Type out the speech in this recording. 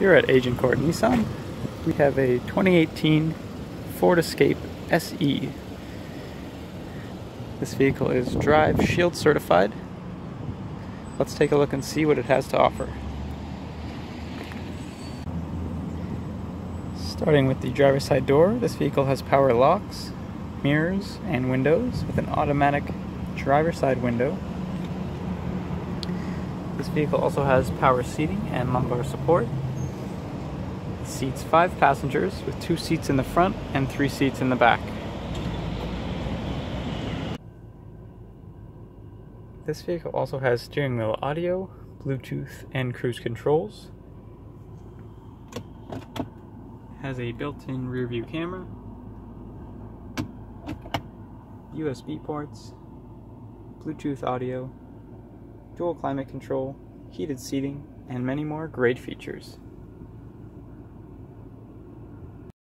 Here at Agincourt Nissan, we have a 2018 Ford Escape SE. This vehicle is Drive Shield certified. Let's take a look and see what it has to offer. Starting with the driver's side door, this vehicle has power locks, mirrors, and windows with an automatic driver's side window. This vehicle also has power seating and lumbar support seats five passengers with two seats in the front and three seats in the back. This vehicle also has steering wheel audio, Bluetooth, and cruise controls. Has a built-in rear view camera, USB ports, Bluetooth audio, dual climate control, heated seating, and many more great features.